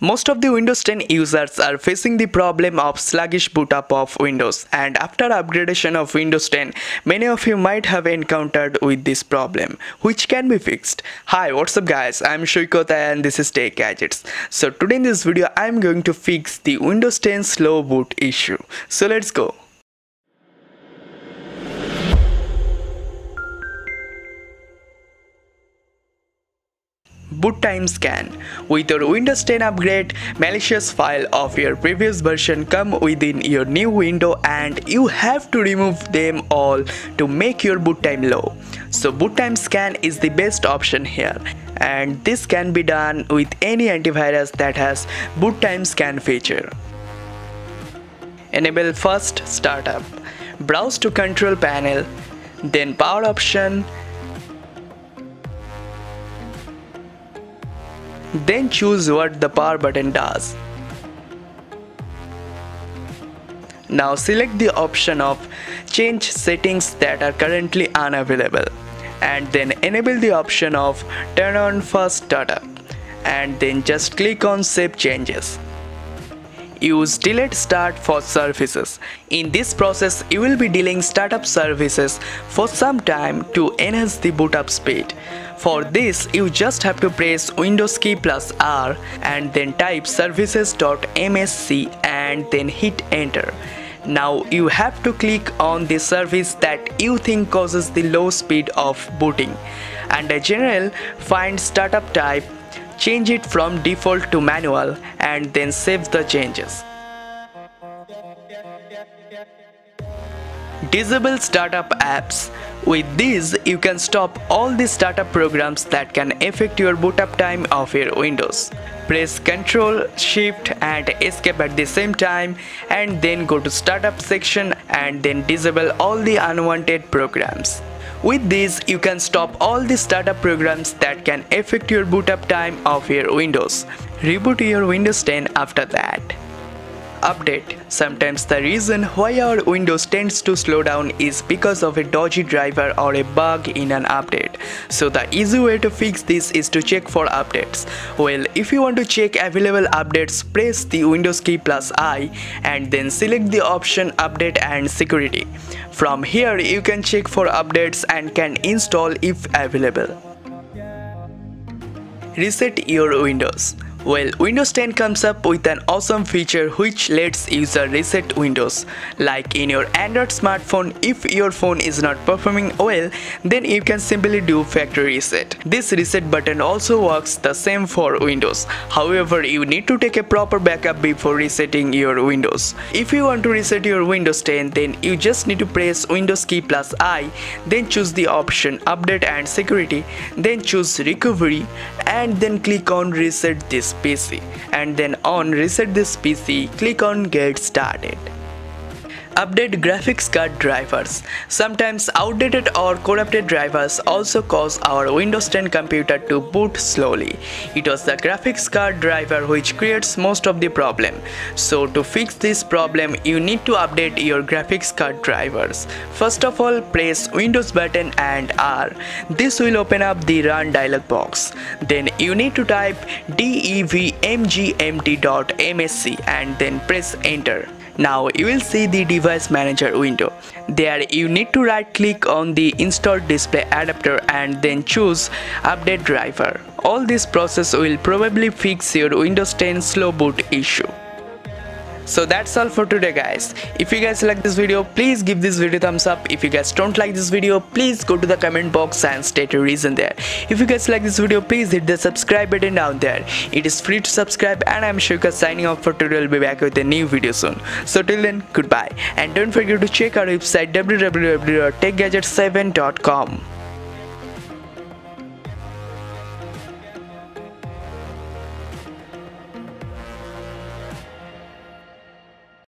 Most of the Windows 10 users are facing the problem of sluggish boot up of Windows and after upgradation of Windows 10 many of you might have encountered with this problem which can be fixed. Hi what's up guys I'm Saikat and this is Tech Gadgets. So today in this video I'm going to fix the Windows 10 slow boot issue. So let's go. Boot time scan. With your Windows 10 upgrade, malicious file of your previous version come within your new window and you have to remove them all to make your boot time low. So boot time scan is the best option here and this can be done with any antivirus that has boot time scan feature. Enable fast startup. Browse to control panel, then power option Then choose what the power button does. Now select the option of change settings that are currently unavailable and then enable the option of turn on fast startup and then just click on save changes. Use delayed start for services. In this process, you will be delaying startup services for some time to enhance the boot up speed. For this, you just have to press Windows key plus R and then type services.msc and then hit enter. Now you have to click on the service that you think causes the low speed of booting. Under general, find startup type change it from default to manual and then save the changes. Disable startup apps. With these, you can stop all the startup programs that can affect your boot up time of your Windows. Press Ctrl, Shift and Escape at the same time and then go to startup section and then disable all the unwanted programs. With this, you can stop all the startup programs that can affect your boot up time of your Windows. Reboot your Windows 10 after that update. Sometimes the reason why our Windows tends to slow down is because of a dodgy driver or a bug in an update. So the easy way to fix this is to check for updates. Well, if you want to check available updates, press the Windows key plus I and then select the option update and security. From here you can check for updates and can install if available. Reset your Windows. Well, Windows 10 comes up with an awesome feature which lets user reset Windows. Like in your Android smartphone, if your phone is not performing well, then you can simply do factory reset. This reset button also works the same for Windows. However, you need to take a proper backup before resetting your Windows. If you want to reset your Windows 10, then you just need to press Windows key plus I, then choose the option update and security, then choose recovery and then click on reset this PC and then on reset this PC click on get started update graphics card drivers. Sometimes outdated or corrupted drivers also cause our Windows 10 computer to boot slowly. It was the graphics card driver which creates most of the problem. So to fix this problem, you need to update your graphics card drivers. First of all, press Windows button and R. This will open up the run dialog box. Then you need to type devmgmt.msc and then press enter. Now you will see the device manager window. There you need to right click on the install display adapter and then choose update driver. All this process will probably fix your Windows 10 slow boot issue so that's all for today guys. If you guys like this video please give this video thumbs up. If you guys don't like this video please go to the comment box and state a reason there. If you guys like this video please hit the subscribe button down there. It is free to subscribe and i'm Saikat signing off for today. I'll be back with a new video soon. So till then goodbye. And don't forget to check our website www.techgadget7.com